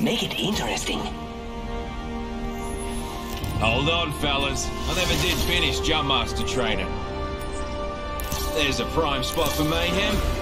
Make it interesting. Hold on, fellas. I never did finish Jumpmaster training. There's a prime spot for mayhem.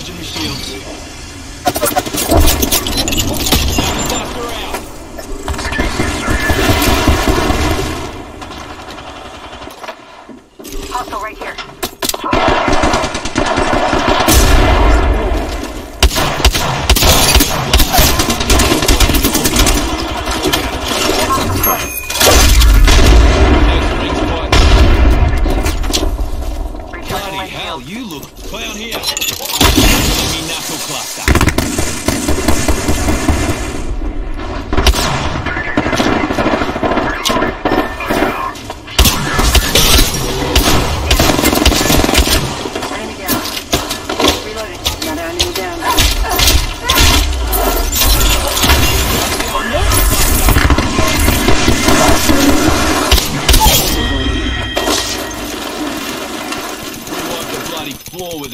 Recharging the shields.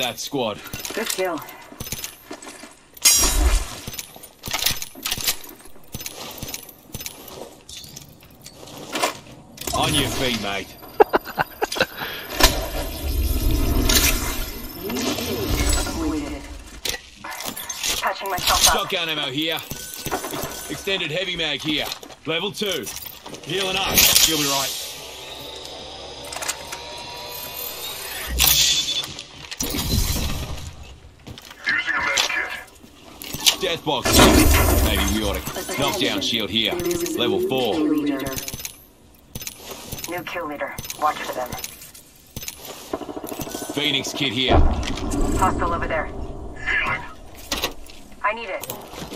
That squad. Good kill. On your feet, mate. Patching myself up. Shotgun ammo here. Ex- extended heavy mag here. Level two. Healing up. You'll be right. Using a med kit. Death box. Maybe we ought to knock down shield here. Level four. New kill leader. Watch for them. Phoenix kit here. Hostile over there. I need it.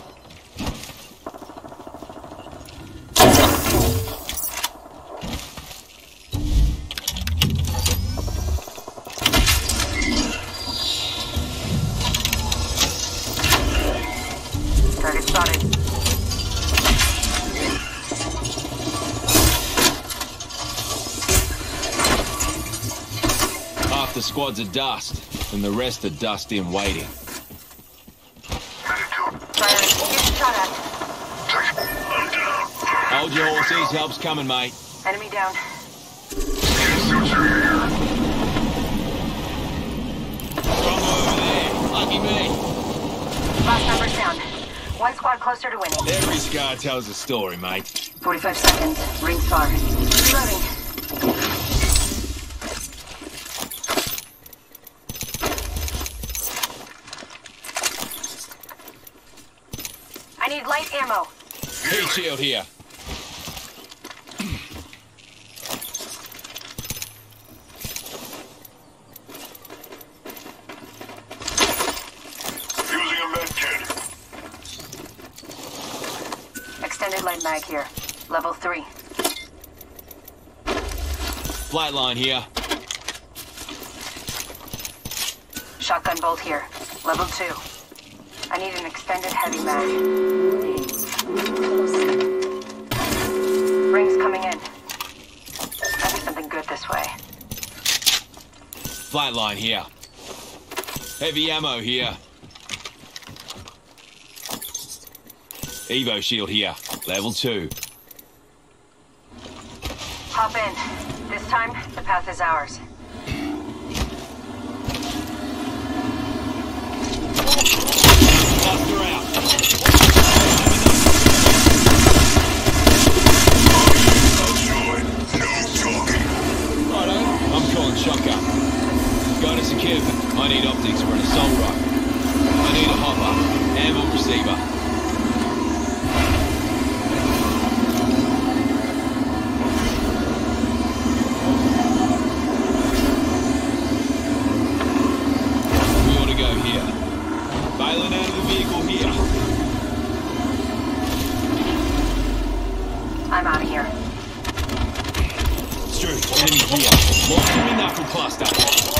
The squad's are dust, and the rest are dust in waiting. Headed to him. Fire. Get shot at. Text. I'm down. Hold your horses, help's coming, mate. Enemy down. Skin suits are here. Strong over there. Lucky me. Last numbers down. One squad closer to winning. Every scar tells a story, mate. 45 seconds. Rings far. Reloading. I need light ammo. Heat shield here. Using a med kit. Extended light mag here. Level 3. Flatline here. Shotgun bolt here. Level 2. I need an extended heavy mag. Flatline here. Heavy ammo here. Evo shield here. Level two. Hop in. This time, the path is ours. I'm out of here. Sure, enemy here. More coming up from.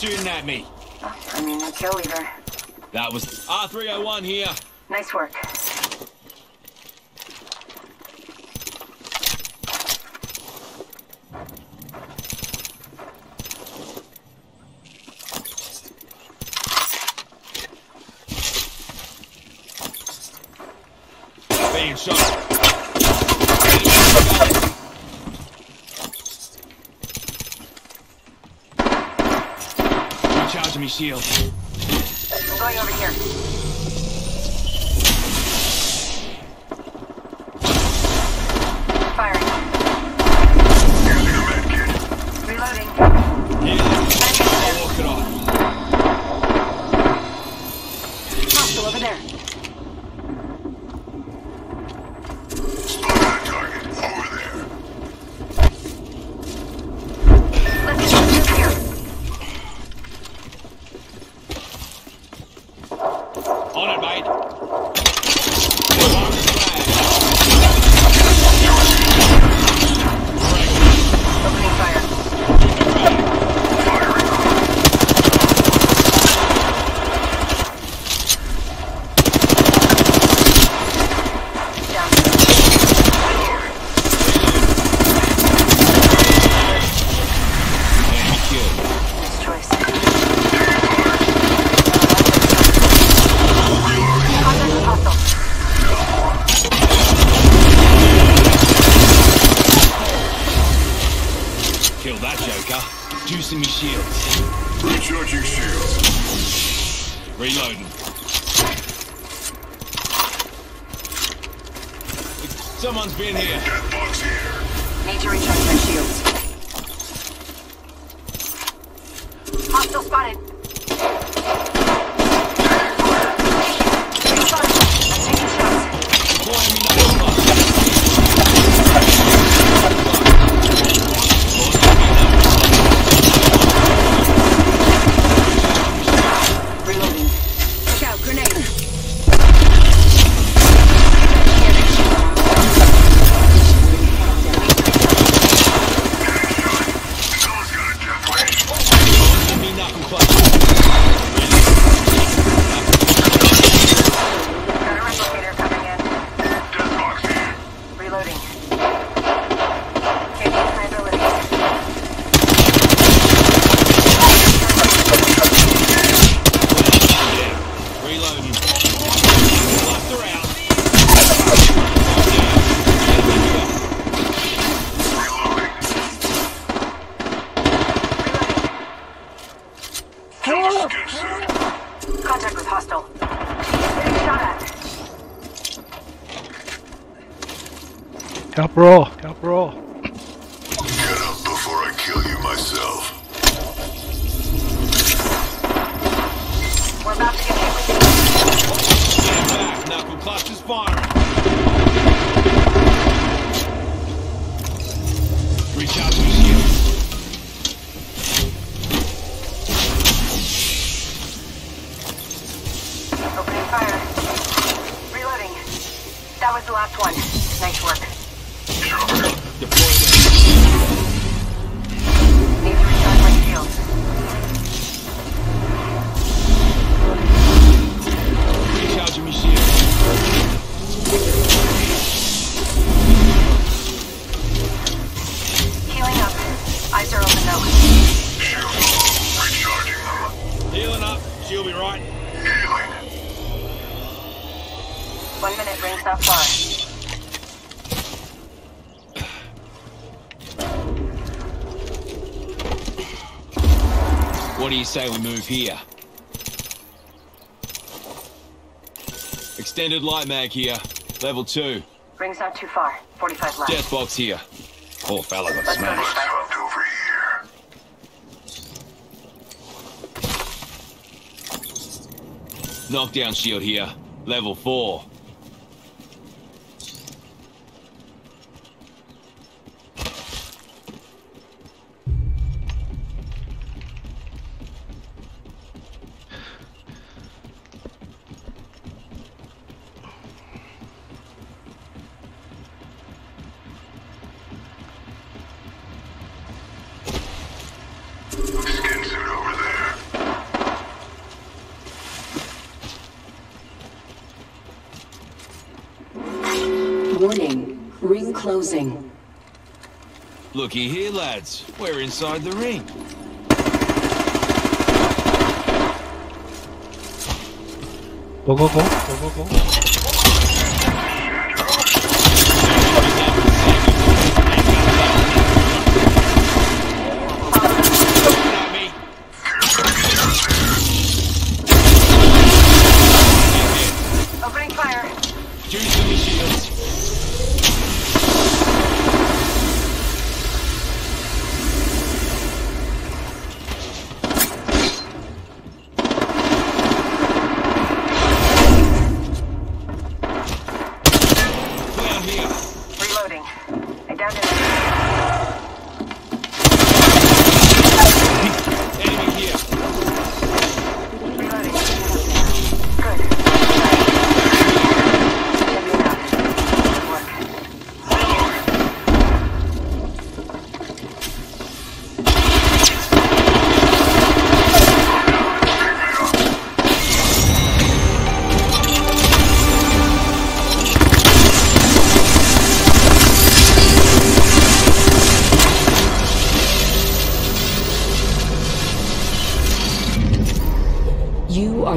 shooting at me? I mean, that's your leader. That was R301 here. Nice work. Being shot. Me shield. I'm going over here. Firing. Here's your med kit. Reloading. Yeah. Juicing me shields. Recharging shields. Reloading. Someone's been here. Deathbox here. Need to recharge their shields. Hostile spotted. Bro. What do you say we move here? Extended light mag here. Level 2. Ring's not too far. 45 left. Death box here. Poor fella got Let's go smashed. this way. Over here. Knockdown shield here. Level 4. Warning, ring closing. Looky here, lads. We're inside the ring. Go, go, go. Go, go, go.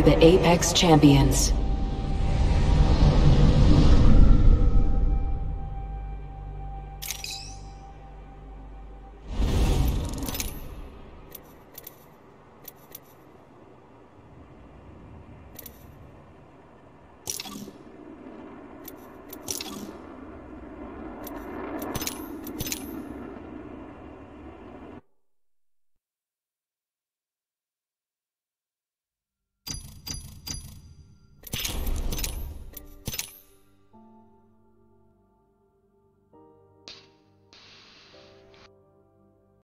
The Apex Champions.